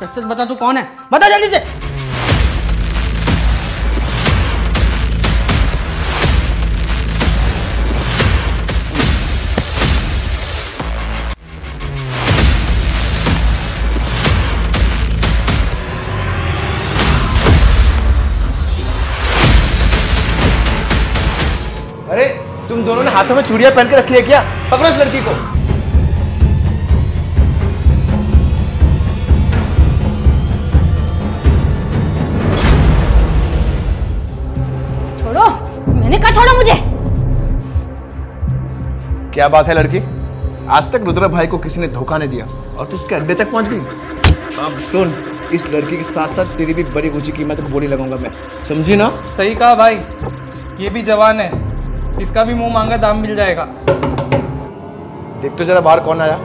सच सच बता तू कौन है? बता जल्दी से। अरे, तुम दोनों ने हाथों में चूड़ियाँ पहन के रख लिया क्या? पकड़ो इस लड़की को। मैंने कहा छोड़ो मुझे। क्या बात है लड़की? आज तक रुद्र भाई को किसी ने धोखा नहीं दिया और तू उसके अड्डे तक पहुँच गई। अब सुन इस लड़की के साथ साथ तेरी भी बड़ी ऊँची कीमत को बोली लगाऊँगा मैं। समझी ना? सही कहा भाई। ये भी जवान है। इसका भी मुँह मांगा दाम मिल जाएगा। देख तो जरा बाहर कौन आया।